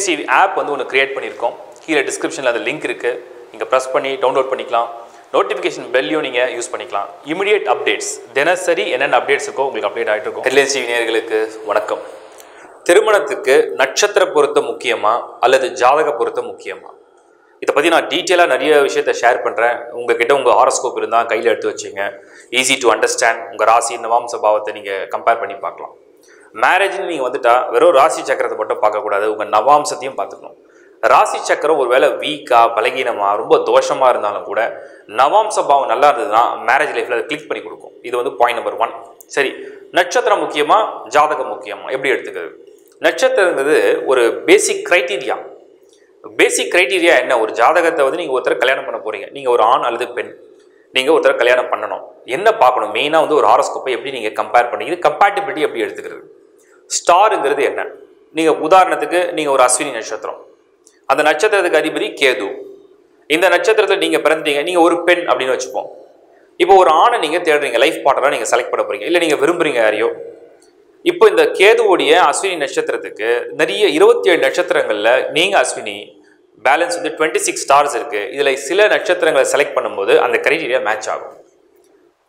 Agency app வந்து ஒன்று create பண்ணியிருக்கோம் கீழே டிஸ்கிரிப்ஷனில் அது லிங்க் இருக்குது நீங்கள் ப்ரெஸ் பண்ணி டவுன்லோட் பண்ணிக்கலாம். நோட்டிஃபிகேஷன் பெல்லையும் நீங்கள் யூஸ் பண்ணிக்கலாம். இமிடியேட் அப்டேட்ஸ் தினசரி என்னென்ன அப்டேட்ஸ் இருக்கோ உங்களுக்கு அப்டேட் ஆகிட்டு இருக்கும். ஹெட்லைன்ஸ் நேர்களுக்கு வணக்கம். திருமணத்துக்கு நட்சத்திர பொருத்தம் முக்கியமா? அல்லது ஜாதக பொருத்தம் முக்கியமா? இதை பற்றி நான் டீட்டெயிலாக நிறைய விஷயத்தை ஷேர் பண்ணுறேன் உங்ககிட்ட உங்கள் ஹாரஸ்கோப் இருந்தால் கையில் எடுத்து வச்சுங்க. ஈஸி டு அண்டர்ஸ்டாண்ட் உங்கள் ராசி இந்த வாம்ச பாவத்தை நீங்கள் கம்பேர் பண்ணி பார்க்கலாம். மேரேஜ்னு நீங்கள் வந்துட்டா வெறும் ராசி சக்கரத்தை மட்டும் பார்க்கக்கூடாது. உங்கள் நவாம்சத்தையும் பார்த்துக்கணும். ராசி சக்கரம் ஒரு வேளை வீக்காக பலகீனமாக ரொம்ப தோஷமாக இருந்தாலும் கூட நவாம்ச பாவம் நல்லா இருந்ததுன்னா மேரேஜ் லைஃப்பில் அதை கிளிக் பண்ணி கொடுக்கும். இது வந்து பாயிண்ட் நம்பர் ஒன் சரி நட்சத்திரம் முக்கியமாக ஜாதகம் முக்கியமாக எப்படி எடுத்துக்கிறது? நட்சத்திரங்கிறது ஒரு பேசிக் க்ரைட்டீரியா பேசிக் க்ரைட்டீரியா என்ன? ஒரு ஜாதகத்தை வந்து நீங்கள் ஒருத்தர் கல்யாணம் பண்ண போகிறீங்க நீங்கள் ஒரு ஆண் அல்லது பெண். நீங்கள் ஒருத்தர் கல்யாணம் பண்ணணும். என்ன பார்க்கணும்? மெயினாக வந்து ஒரு ஹாரோஸ்கோப்பை எப்படி நீங்கள் கம்பேர் பண்ணி இது கம்பேட்டிபிலிட்டி எப்படி எடுத்துக்கிறது? ஸ்டாருங்கிறது என்ன? நீங்கள் உதாரணத்துக்கு நீங்கள் ஒரு அஸ்வினி நட்சத்திரம். அந்த நட்சத்திரத்துக்கு அதிபதி கேது. இந்த நட்சத்திரத்தில் நீங்கள் பிறந்தீங்க நீங்கள் ஒரு பெண் அப்படின்னு வச்சுப்போம். இப்போ ஒரு ஆணை நீங்கள் தேடுறீங்க லைஃப் பார்ட்னராக நீங்கள் செலக்ட் பண்ண போகிறீங்க இல்லை நீங்கள் விரும்புகிறீங்க யாரையோ. இப்போ இந்த கேதுவோடைய அஸ்வினி நட்சத்திரத்துக்கு நிறைய இருபத்தி ஏழு நட்சத்திரங்களில் நீங்கள் அஸ்வினி பேலன்ஸ் வந்து டுவெண்ட்டி சிக்ஸ் ஸ்டார்ஸ் இருக்குது இதில் சில நட்சத்திரங்களை செலக்ட் பண்ணும்போது அந்த கிரைட்டீரியா மேட்ச் ஆகும்.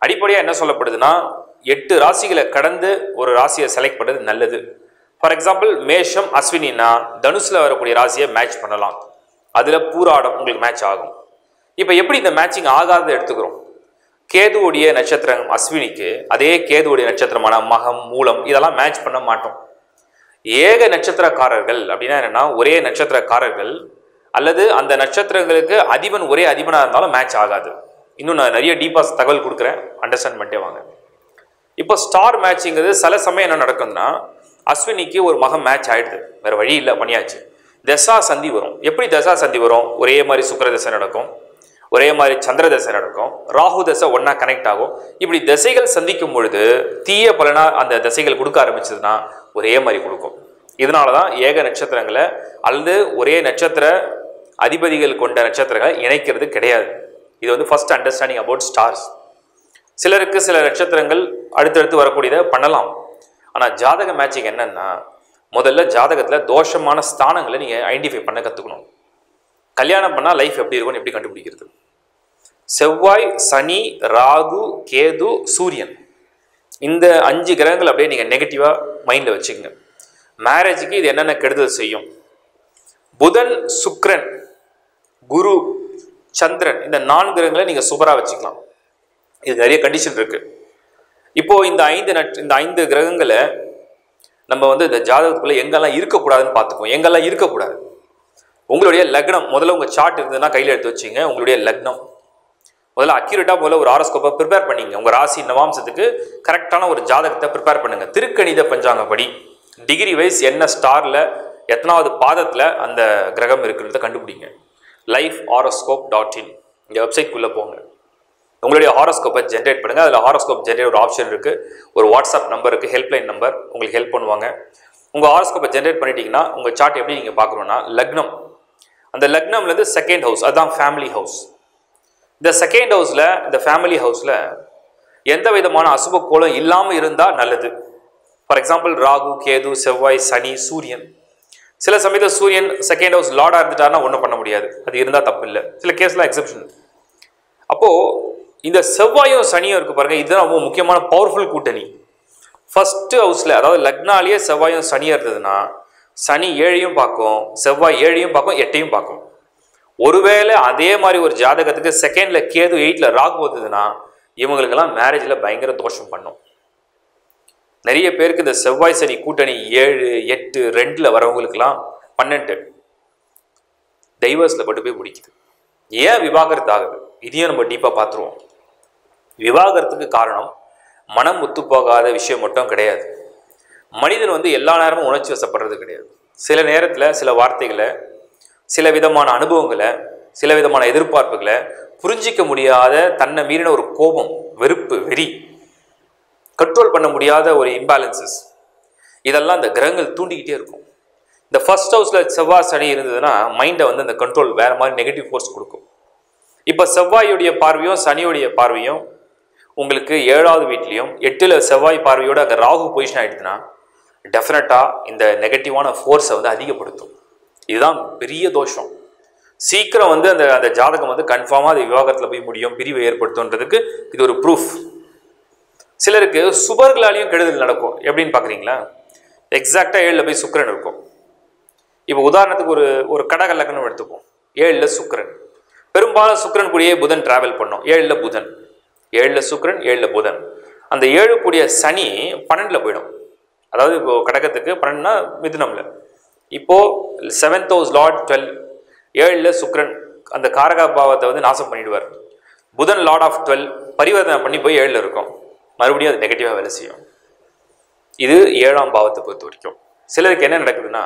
அடிப்படையாக என்ன சொல்லப்படுதுன்னா எட்டு ராசிகளை கடந்து ஒரு ராசியை செலக்ட் பண்ணுறது நல்லது. ஃபார் எக்ஸாம்பிள் மேஷம் அஸ்வினின்னா தனுசில் வரக்கூடிய ராசியை மேட்ச் பண்ணலாம். அதில் பூராடம் உங்களுக்கு மேட்ச் ஆகும். இப்போ எப்படி இந்த மேட்சிங் ஆகாததை எடுத்துக்கிறோம். கேதுவுடைய நட்சத்திரம் அஸ்வினிக்கு அதே கேதுவுடைய நட்சத்திரமான மகம் மூலம் இதெல்லாம் மேட்ச் பண்ண மாட்டோம். ஏக நட்சத்திரக்காரர்கள் அப்படின்னா என்னன்னா ஒரே நட்சத்திரக்காரர்கள் அல்லது அந்த நட்சத்திரங்களுக்கு அதிபன் ஒரே அதிபனாக இருந்தாலும் மேட்ச் ஆகாது. இன்னும் நான் நிறைய டீப்பாக தகவல் கொடுக்குறேன். அண்டர்ஸ்டாண்ட் பண்ணிட்டே வாங்க. இப்போ ஸ்டார் மேட்சிங்கிறது சில சமயம் என்ன நடக்கும்னா அஸ்வினிக்கு ஒரு மகம் மேட்ச் ஆயிடுது. வேற வழி இல்லை பண்ணியாச்சு. தசா சந்தி வரும். எப்படி தசா சந்தி வரும்? ஒரே மாதிரி சுக்கர தசை நடக்கும். ஒரே மாதிரி சந்திர தசை நடக்கும். ராகு தசை ஒன்றா கனெக்ட் ஆகும். இப்படி தசைகள் சந்திக்கும் பொழுது தீய பலனா அந்த திசைகள் கொடுக்க ஆரம்பிச்சதுன்னா ஒரே மாதிரி கொடுக்கும். இதனால தான் ஏக நட்சத்திரங்களை அல்லது ஒரே நட்சத்திர அதிபதிகள் கொண்ட நட்சத்திரங்களை இணைக்கிறது கிடையாது. இது வந்து ஃபஸ்ட் அண்டர்ஸ்டாண்டிங் அபவுட் ஸ்டார்ஸ் சிலருக்கு சில நட்சத்திரங்கள் அடுத்தடுத்து வரக்கூடியதை பண்ணலாம். ஆனால் ஜாதக மேட்சிங் என்னன்னா முதல்ல ஜாதகத்தில் தோஷமான ஸ்தானங்களை நீங்கள் ஐடென்டிஃபை பண்ண கற்றுக்கணும் கல்யாணம் பண்ணால் லைஃப் எப்படி இருக்கும்னு எப்படி கண்டுபிடிக்கிறது? செவ்வாய் சனி ராகு கேது சூரியன். இந்த அஞ்சு கிரகங்கள் அப்படியே நீங்கள் நெகட்டிவாக மைண்டில் வச்சுக்கோங்க. மேரேஜுக்கு இது என்னென்ன கெடுதல் செய்யும்? புதன் சுக்ரன் குரு சந்திரன் இந்த நான்கு கிரகங்களை நீங்கள் சூப்பராக வச்சுக்கலாம். இது நிறைய கண்டிஷன் இருக்குது இப்போது இந்த ஐந்து நட் இந்த ஐந்து கிரகங்களை நம்ம வந்து இந்த ஜாதகத்துக்குள்ளே எங்கெல்லாம் இருக்கக்கூடாதுன்னு பார்த்துக்குவோம். எங்கெல்லாம் இருக்கக்கூடாது? உங்களுடைய லக்னம் முதல்ல உங்கள் சார்ட் இருந்ததுன்னா கையில் எடுத்து வச்சிங்க. உங்களுடைய லக்னம். முதல்ல அக்யூரேட்டாக முதல்ல ஒரு ஆரோஸ்கோப்பை ப்ரிப்பேர் பண்ணிங்க. உங்கள் ராசி நவாம்சத்துக்கு கரெக்டான ஒரு ஜாதகத்தை ப்ரிப்பேர் பண்ணுங்கள் திருக்கணித பஞ்சாங்கப்படி. டிகிரி வைஸ் என்ன ஸ்டாரில் எத்தனாவது பாதத்தில் அந்த கிரகம் இருக்குன்றத கண்டுபிடிங்க. லைஃப் ஆரோஸ்கோப் டாட் இன் இந்த வெப்சைட்குள்ளே போங்க. உங்களுடைய ஹாரோஸ்கோப்பை ஜென்ரேட் பண்ணுங்கள் அதில் ஹாரோஸ்கோப் ஜென்ரேட் ஒரு ஆப்ஷன் இருக்குது ஒரு வாட்ஸ்அப் நம்பர் இருக்குது ஹெல்ப்லைன் நம்பர் உங்களுக்கு ஹெல்ப் பண்ணுவாங்க. உங்கள் ஹாரோஸ்கோப்பை ஜென்ரேட் பண்ணிட்டீங்கன்னா உங்கள் சார்ட் எப்படி நீங்கள் பார்க்கணுன்னா லக்னம். அந்த லக்னம்லேருந்து செகண்ட் ஹவுஸ் அதுதான் ஃபேமிலி ஹவுஸ் இந்த செகண்ட் ஹவுஸில் இந்த ஃபேமிலி ஹவுஸில் எந்த விதமான அசுப கோலம் இல்லாமல் இருந்தால் நல்லது. ஃபார் எக்ஸாம்பிள் ராகு கேது செவ்வாய் சனி சூரியன். சில சமயத்தில் சூரியன் செகண்ட் ஹவுஸ் லார்டாக இருந்துட்டாருன்னா ஒன்றும் பண்ண முடியாது. அது இருந்தால் தப்பு இல்லை சில கேஸ்லாம் எக்ஸப்ஷன் அப்போது இந்த செவ்வாயும் சனியும் இருக்கு பாருங்க இதுதான் ரொம்ப முக்கியமான பவர்ஃபுல் கூட்டணி. ஃபர்ஸ்ட் ஹவுஸில் அதாவது லக்னாலேயே செவ்வாயும் சனியாக இருந்ததுன்னா சனி ஏழையும் பார்க்கும் செவ்வாய் ஏழையும் பார்க்கும் எட்டையும் பார்க்கும். ஒருவேளை அதே மாதிரி ஒரு ஜாதகத்துக்கு செகண்ட்ல கேது எயிட்ல ராகு வந்ததுன்னா இவங்களுக்கெல்லாம் மேரேஜில் பயங்கர தோஷம் பண்ணும். நிறைய பேருக்கு இந்த செவ்வாய் சனி கூட்டணி ஏழு எட்டு ரெண்டில் வரவங்களுக்கெல்லாம் பன்னெண்டு. டைவர்ஸில் கொண்டு போய் முடிக்குது. ஏன் விவாகரத்து ஆகுது? இதையும் நம்ம டீப்பாக பார்த்துருவோம். விவாகரத்துக்கு காரணம் மனம் ஒத்து போகாத விஷயம் மட்டும் கிடையாது. மனிதன் வந்து எல்லா நேரமும் உணர்ச்சி வசப்படுறது கிடையாது. சில நேரத்தில் சில வார்த்தைகளை சில விதமான அனுபவங்களை சில விதமான எதிர்பார்ப்புகளை புரிஞ்சிக்க முடியாத தன்னை மீறின ஒரு கோபம் வெறுப்பு வெறி கண்ட்ரோல் பண்ண முடியாத ஒரு இம்பேலன்சஸ் இதெல்லாம் இந்த கிரகங்கள் தூண்டிக்கிட்டே இருக்கும். இந்த ஃபர்ஸ்ட் ஹவுஸில் செவ்வாய் சனி இருந்ததுன்னா மைண்டை வந்து அந்த கண்ட்ரோல் வேறு மாதிரி நெகட்டிவ் ஃபோர்ஸ் கொடுக்கும். இப்போ செவ்வாயுடைய பார்வையும் சனியுடைய பார்வையும் உங்களுக்கு ஏழாவது வீட்லேயும் எட்டில் செவ்வாய் பார்வையோடு அங்கே ராகு பொசிஷன் ஆகிடுதுன்னா டெஃபினட்டாக இந்த நெகட்டிவான ஃபோர்ஸை வந்து அதிகப்படுத்தும். இதுதான் பெரிய தோஷம். சீக்கிரம் வந்து அந்த அந்த ஜாதகம் வந்து கன்ஃபார்மாக அது விவாகரத்தில் போய் முடியும் பிரிவை ஏற்படுத்துன்றதுக்கு இது ஒரு ப்ரூஃப் சிலருக்கு சுபர்களாலையும் கெடுதல் நடக்கும். எப்படின்னு பார்க்குறீங்களா எக்ஸாக்டாக ஏழில் போய் சுக்கரன் இருக்கும். இப்போ உதாரணத்துக்கு ஒரு ஒரு கடக லக்னம் எடுத்துப்போம். ஏழில் சுக்கரன். பெரும்பாலும் சுக்கரன் கூடயே புதன் டிராவல் பண்ணும். ஏழில் புதன். ஏழில் சுக்கரன் ஏழில் புதன். அந்த ஏழு கூடிய சனி பன்னெண்டில் போயிடும். அதாவது இப்போது கடகத்துக்கு பன்னெண்டுனா மிதுனம்ல. இப்போது செவன்த் ஹவுஸ் லார்ட் டுவெல் ஏழில் சுக்ரன் அந்த காரகா பாவத்தை வந்து நாசம் பண்ணிடுவார். புதன் லார்ட் ஆஃப் டுவெல் பரிவர்த்தனை பண்ணி போய் ஏழில் இருக்கும். மறுபடியும் அது நெகட்டிவாக வேலை செய்யும். இது ஏழாம் பாவத்தை பொறுத்த வரைக்கும். சிலருக்கு என்ன நடக்குதுன்னா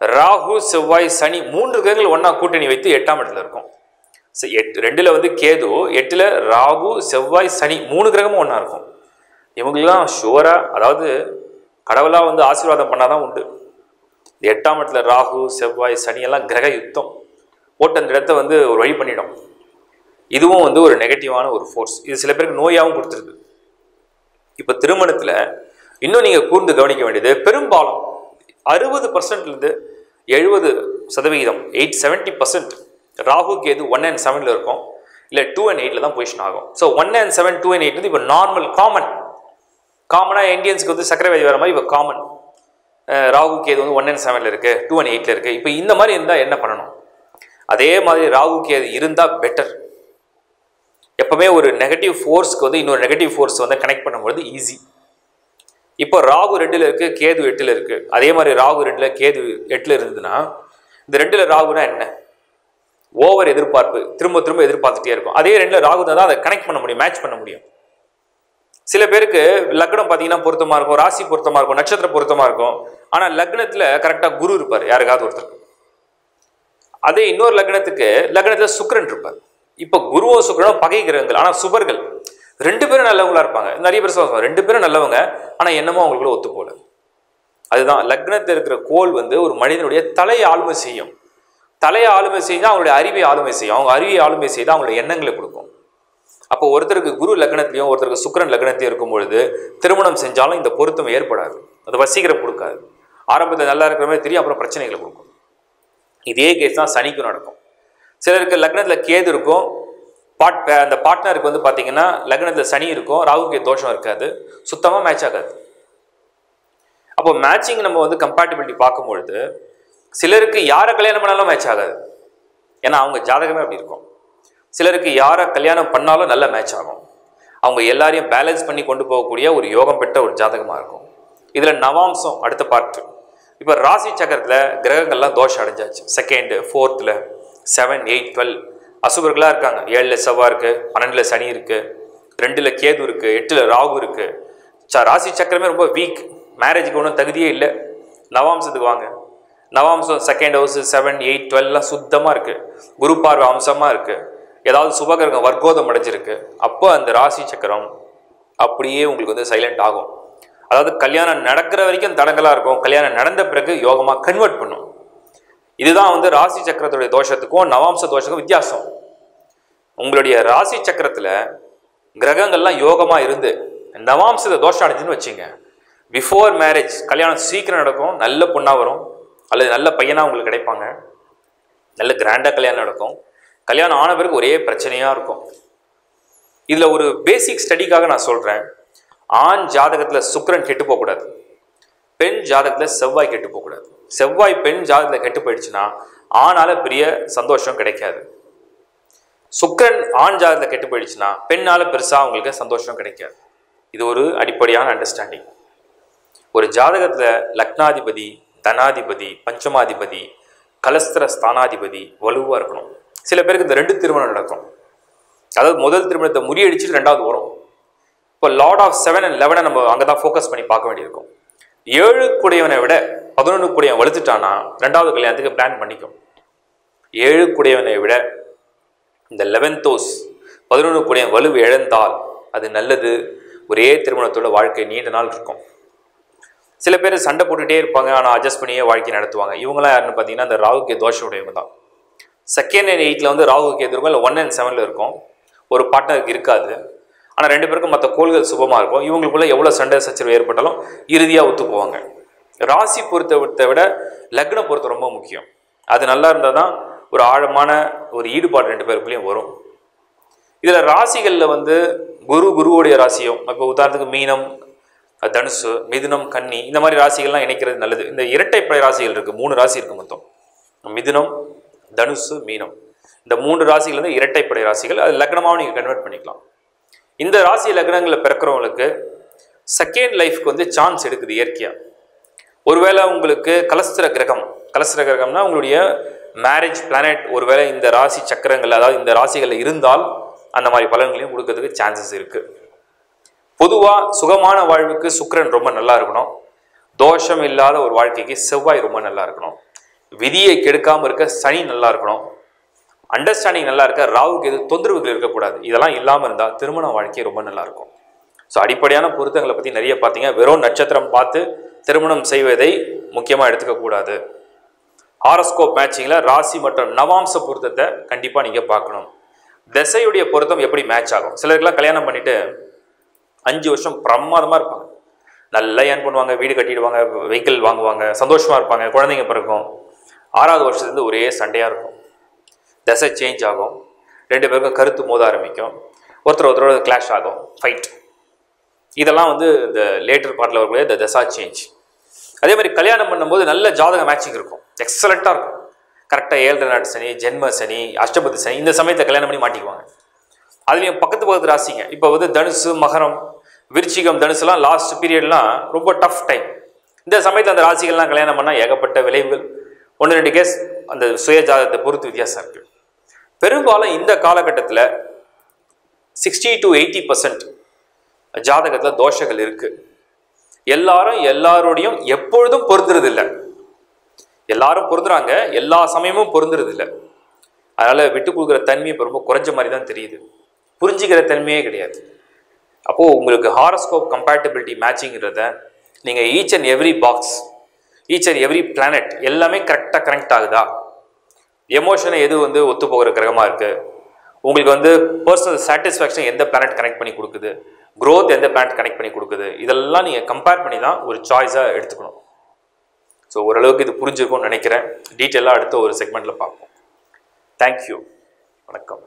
ராகு செவ்வாய் சனி மூன்று கிரகங்கள் ஒன்றா கூட்டணி வைத்து எட்டாம் இடத்துல இருக்கும். எட்டு ரெண்டில் வந்து கேது எட்டில் ராகு செவ்வாய் சனி மூணு கிரகமும் ஒன்றா இருக்கும். இவங்களெலாம் ஷுவராக அதாவது கடவுளாக வந்து ஆசீர்வாதம் பண்ணால் தான் உண்டு. இந்த எட்டாம் இடத்துல ராகு செவ்வாய் சனி எல்லாம் கிரக யுத்தம். போட்டு அந்த இடத்த வந்து ஒரு வழி பண்ணிடும். இதுவும் வந்து ஒரு நெகட்டிவான ஒரு ஃபோர்ஸ் இது சில பேருக்கு நோயாகவும் கொடுத்துருது. இப்போ திருமணத்தில் இன்னும் நீங்கள் கூர்ந்து கவனிக்க வேண்டியது பெரும்பாலும் அறுபது பர்சன்ட்லேருந்து எழுபது சதவிகிதம் eight seventy percent Rahu Ketu one and செவனில் இருக்கும். இல்லை டூ அண்ட் எயிட்டில் தான் பொசிஷன் ஆகும். So one and seven two and eight வந்து இப்போ நார்மல் காமன் காமனாக இந்தியன்ஸுக்கு வந்து சக்கரவதி வர மாதிரி இப்போ காமன் ராகு கேது வந்து ஒன் அண்ட் செவனில் இருக்குது டூ அண்ட் எயிட்டில் இருக்குது இப்போ இந்த மாதிரி இருந்தால் என்ன பண்ணணும்? அதே மாதிரி ராகு கேது இருந்தால் பெட்டர் எப்போவுமே ஒரு நெகட்டிவ் ஃபோர்ஸ்க்கு வந்து இன்னொரு நெகட்டிவ் ஃபோர்ஸ் வந்து கனெக்ட் பண்ணும்பொழுது ஈஸி இப்போ ராகு ரெண்டில் இருக்குது கேது எட்டில் இருக்குது அதே மாதிரி ராகு ரெண்டில் கேது எட்டில் இருந்ததுன்னா இந்த ரெண்டில் ராகுனா என்ன? ஓவர் எதிர்பார்ப்பு திரும்ப திரும்ப எதிர்பார்த்துட்டே இருக்கும். அதே ரெண்டில் ராகு தான் அதை கனெக்ட் பண்ண முடியும் மேட்ச் பண்ண முடியும். சில பேருக்கு லக்னம் பார்த்தீங்கன்னா பொருத்தமாக இருக்கும் ராசி பொருத்தமாக இருக்கும் நட்சத்திரம் பொருத்தமாக இருக்கும். ஆனால் லக்னத்தில் கரெக்டாக குரு இருப்பார் யாருக்காவது ஒருத்தர் அதே இன்னொரு லக்னத்துக்கு லக்னத்தில் சுக்கரன் இருப்பார். இப்போ குருவோ சுக்கரனும் பகை கிரகங்கள் ஆனால் சுபர்கள் ரெண்டு பேரும் நல்லவங்களா இருப்பாங்க. நிறைய பேர் சொல்லுவாங்க ரெண்டு பேரும் நல்லவங்க ஆனால் என்னமோ அவங்களுக்குள்ள ஒத்து போல அதுதான் லக்னத்தில் இருக்கிற கோல் வந்து ஒரு மனிதனுடைய தலையை ஆளுமை செய்யும். தலையை ஆளுமை செஞ்சால் அவங்களுடைய அறிவை ஆளுமை செய்யும். அவங்க அறிவை ஆளுமை செய்தால் அவங்களுடைய எண்ணங்களை கொடுக்கும். அப்போ ஒருத்தருக்கு குரு லக்னத்திலையும் ஒருத்தருக்கு சுக்கரன் லக்னத்தையும் இருக்கும் பொழுது திருமணம் செஞ்சாலும் இந்த பொருத்தம் ஏற்படாது. அது வசீகரம் கொடுக்காது. ஆரம்பத்தில் நல்லா இருக்கிற மாதிரி தெரியும் அப்புறம் பிரச்சனைகளை கொடுக்கும். இதே கேஸ் தான் சனிக்கும் நடக்கும். சிலருக்கு லக்னத்தில் கேது இருக்கும். பாட் அந்த பார்ட்னருக்கு வந்து பார்த்தீங்கன்னா லக்னத்தில் சனி இருக்கும். ராகுக்கு தோஷம் இருக்காது. சுத்தமாக மேட்ச் ஆகாது. அப்போ மேட்சிங் நம்ம வந்து கம்பேட்டிபிலிட்டி பார்க்கும்பொழுது சிலருக்கு யாரை கல்யாணம் பண்ணாலும் மேட்ச் ஆகாது. ஏன்னா அவங்க ஜாதகமே அப்படி இருக்கும். சிலருக்கு யாரை கல்யாணம் பண்ணாலும் நல்ல மேட்ச் ஆகும். அவங்க எல்லாரையும் பேலன்ஸ் பண்ணி கொண்டு போகக்கூடிய ஒரு யோகம் பெற்ற ஒரு ஜாதகமாக இருக்கும். இதில் நவாம்சம் அடுத்த பார்ட்டு இப்போ ராசி சக்கரத்தில் கிரகங்கள்லாம் தோஷம் அடைஞ்சாச்சு. செகண்டு ஃபோர்த்தில் செவன் எயிட் டுவெல் அசுபர்களாக இருக்காங்க. ஏழில் செவ்வாய் இருக்குது பன்னெண்டில் சனி இருக்குது ரெண்டில் கேது இருக்குது எட்டில் ராகு இருக்குது ச ராசி சக்கரமே ரொம்ப வீக் மேரேஜுக்கு ஒன்றும் தகுதியே இல்லை. நவாம்சத்துக்கு வாங்க. நவாம்சம் செகண்ட் ஹவுஸ் செவன் எயிட் டுவெல்லாம் சுத்தமாக இருக்குது குரு பார்வை அம்சமாக இருக்குது ஏதாவது சுபகிரகம் வர்க்கோதம் அடைஞ்சிருக்கு. அப்போ அந்த ராசி சக்கரம் அப்படியே உங்களுக்கு வந்து சைலண்ட் ஆகும். அதாவது கல்யாணம் நடக்கிற வரைக்கும் தடங்களாக இருக்கும். கல்யாணம் நடந்த பிறகு யோகமாக கன்வெர்ட் பண்ணும். இதுதான் வந்து ராசி சக்கரத்துடைய தோஷத்துக்கும் நவாம்ச தோஷத்துக்கும் வித்தியாசம். உங்களுடைய ராசி சக்கரத்தில் கிரகங்கள்லாம் யோகமாக இருந்து நவாம்சத்தை தோஷம் அடைஞ்சுன்னு வச்சுங்க. பிஃபோர் மேரேஜ் கல்யாணம் சீக்கிரம் நடக்கும் நல்ல பொண்ணாக வரும். அல்லது நல்ல பையனாக உங்களுக்கு கிடைப்பாங்க. நல்ல கிராண்டாக கல்யாணம் நடக்கும். கல்யாணம் ஆன பிறகு ஒரே பிரச்சனையாக இருக்கும். இதில் ஒரு பேசிக் ஸ்டடிக்காக நான் சொல்கிறேன் ஆண் ஜாதகத்தில் சுக்கரன் கெட்டு போகக்கூடாது பெண் ஜாதகத்தில் செவ்வாய் கெட்டு போகக்கூடாது செவ்வாய் பெண் ஜாதகத்தில் கெட்டு போயிடுச்சுன்னா ஆணால் பெரிய சந்தோஷம் கிடைக்காது. சுக்கரன் ஆண் ஜாதகத்தில் கெட்டு போயிடுச்சுன்னா பெண்ணால் பெருசாக அவங்களுக்கு சந்தோஷம் கிடைக்காது. இது ஒரு அடிப்படையான அண்டர்ஸ்டாண்டிங் ஒரு ஜாதகத்தில் லக்னாதிபதி தனாதிபதி பஞ்சமாதிபதி கலஸ்திர ஸ்தானாதிபதி வலுவாக இருக்கணும். சில பேருக்கு இந்த ரெண்டு திருமணம் நடக்கும். அதாவது முதல் திருமணத்தை முறியடிச்சுட்டு ரெண்டாவது வரும். இப்போ லார்ட் ஆஃப் செவன் அண்ட் லெவனை நம்ம அங்கே தான் ஃபோக்கஸ் பண்ணி பார்க்க வேண்டியிருக்கும். ஏழு கூடையவனை விட பதினொன்று கூடையவன் வலுத்துட்டானா ரெண்டாவது கல்யாணத்துக்கு பிளான் பண்ணிக்கும். ஏழு கூடையவனை விட இந்த லெவன்த் ஹவுஸ் பதினொன்று கூடையவன் வலு இழந்தால் அது நல்லது. ஒரே திருமணத்தோட வாழ்க்கை நீண்ட நாள் இருக்கும். சில பேர் சண்டை போட்டுகிட்டே இருப்பாங்க ஆனால் அட்ஜஸ்ட் பண்ணியே வாழ்க்கை நடத்துவாங்க. இவங்களாம் யாருன்னு பார்த்தீங்கன்னா இந்த ராகு கே உடையவங்க தான். செகண்ட் அண்ட் எயிட்டில் வந்து ராகு கேது இருக்கும் இல்லை ஒன் அண்ட் செவனில் இருக்கும். ஒரு பார்ட்னருக்கு இருக்காது. ஆனால் ரெண்டு பேருக்கும் மற்ற கோள்கள் சுபமாக இருக்கும். இவங்களுக்குள்ள எவ்வளோ சண்டை சச்சரவு ஏற்பட்டாலும் இறுதியாக ஒத்து போவாங்க. ராசி பொறுத்தவத்தை விட லக்ன பொறுத்த ரொம்ப முக்கியம். அது நல்லா இருந்தால் தான் ஒரு ஆழமான ஒரு ஈடுபாடு ரெண்டு பேருக்குள்ளேயும் வரும். இதில் ராசிகளில் வந்து குரு குருவுடைய ராசியும் இப்போ உதாரணத்துக்கு மீனம் தனுசு மிதுனம் கன்னி இந்த மாதிரி ராசிகள்லாம் இணைக்கிறது நல்லது. இந்த இரட்டைப்படை ராசிகள் இருக்குது மூணு ராசி இருக்குது மொத்தம். மிதுனம் தனுசு மீனம். இந்த மூன்று ராசிகள் வந்து இரட்டைப்படை ராசிகள். அது லக்னமாகவும் நீங்கள் கன்வெர்ட் பண்ணிக்கலாம். இந்த ராசி லக்னங்களில் பிறக்கிறவங்களுக்கு செகண்ட் லைஃப்க்கு வந்து சான்ஸ் எடுக்குது இயற்கையாக ஒருவேளை உங்களுக்கு கலஸ்திர கிரகம். கலஸ்திர கிரகம்னா உங்களுடைய மேரேஜ் பிளானட் ஒருவேளை இந்த ராசி சக்கரங்கள் அதாவது இந்த ராசிகளில் இருந்தால் அந்த மாதிரி பலன்களையும் கொடுக்கறதுக்கு சான்சஸ் இருக்குது பொதுவாக சுகமான வாழ்வுக்கு சுக்கரன் ரொம்ப நல்லா இருக்கணும். தோஷம் இல்லாத ஒரு வாழ்க்கைக்கு செவ்வாய் ரொம்ப நல்லா இருக்கணும். விதியை கெடுக்காமல் இருக்க சனி நல்லா இருக்கணும். அண்டர்ஸ்டாண்டிங் நல்லா இருக்க ராவுக்கு எது தொந்தரவுகள் இருக்கக்கூடாது. இதெல்லாம் இல்லாமல் இருந்தால் திருமண வாழ்க்கை ரொம்ப நல்லா இருக்கும். ஸோ அடிப்படையான பொருத்தங்களை பற்றி நிறைய பார்த்தீங்க. வெறும் நட்சத்திரம் பார்த்து திருமணம் செய்வதை முக்கியமாக எடுத்துக்கக்கூடாது. ஹாரஸ்கோப் மேட்சிங்கில் ராசி மற்றும் நவாம்ச பொருத்தத்தை கண்டிப்பாக நீங்கள் பார்க்கணும். திசையுடைய பொருத்தம் எப்படி மேட்ச் ஆகும்? சிலருக்கெல்லாம் கல்யாணம் பண்ணிவிட்டு அஞ்சு வருஷம் பிரமாதமாக இருப்பாங்க. நல்லா ஏன் பண்ணுவாங்க? வீடு கட்டிடுவாங்க வெஹிக்கிள் வாங்குவாங்க சந்தோஷமாக இருப்பாங்க குழந்தைங்க பிறக்கும். ஆறாவது வருஷத்துலேருந்து ஒரே சண்டையாக இருக்கும். தசை சேஞ்ச் ஆகும். ரெண்டு பேருக்கும் கருத்து மோத ஆரம்பிக்கும். ஒருத்தர் ஒருத்தரோட கிளாஷ் ஆகும். ஃபைட் இதெல்லாம் வந்து இந்த லேட்டர் பார்ட்டில் வரக்கூடிய இந்த தசா சேஞ்ச் அதே மாதிரி கல்யாணம் பண்ணும்போது நல்ல ஜாதக மேட்சிங் இருக்கும். எக்ஸலண்ட்டாக இருக்கும். கரெக்டாக ஏழரை நாட்டு சனி ஜென்ம சனி அஷ்டபதி சனி இந்த சமயத்தில் கல்யாணம் பண்ணி மாட்டிக்குவாங்க. அதுலேயும் பக்கத்து பக்கத்து ராசிங்க. இப்போ வந்து தனுசு மகரம் விருச்சிகம் தனுசுலாம் லாஸ்ட் பீரியட்லாம் ரொம்ப டஃப் டைம் இந்த சமயத்தில் அந்த ராசிகள்லாம் கல்யாணம் பண்ணால் ஏகப்பட்ட விளைவுகள். ஒன்று ரெண்டு கேஸ் அந்த சுய ஜாதகத்தை பொறுத்து வித்தியாசம் இருக்குது பெரும்பாலும் இந்த காலகட்டத்தில் சிக்ஸ்டி டு எயிட்டி பர்சன்ட் ஜாதகத்தில் தோஷங்கள் இருக்குது எல்லாரும் எல்லாரோடையும் எப்பொழுதும் பொருந்துறது இல்லை எல்லாரும் பொருந்துறாங்க எல்லா சமயமும் பொருந்துறது இல்லை அதனால் விட்டு கொடுக்குற தன்மை இப்போ ரொம்ப குறைஞ்ச மாதிரி தான் தெரியுது. புரிஞ்சிக்கிற தன்மையே கிடையாது. அப்போது உங்களுக்கு ஹாரஸ்கோப் கம்பேட்டபிலிட்டி மேட்சிங்கிறத நீங்கள் each and every box each and every planet எல்லாமே கரெக்டாக கனெக்ட் ஆகுதா? எமோஷனை எது வந்து ஒத்து போகிற கிரகமாக இருக்குது உங்களுக்கு வந்து பர்சனல் சாட்டிஸ்ஃபேக்ஷன் எந்த பிளானட் கனெக்ட் பண்ணி கொடுக்குது? க்ரோத் எந்த பிளானட் கனெக்ட் பண்ணி கொடுக்குது? இதெல்லாம் நீங்கள் கம்பேர் பண்ணி தான் ஒரு சாய்ஸாக எடுத்துக்கணும். ஸோ ஓரளவுக்கு இது புரிஞ்சிருக்கும்னு நினைக்கிறேன். டீட்டெயிலாக அடுத்த ஒரு செக்மெண்ட்டில் பார்ப்போம். தேங்க்யூ வணக்கம்.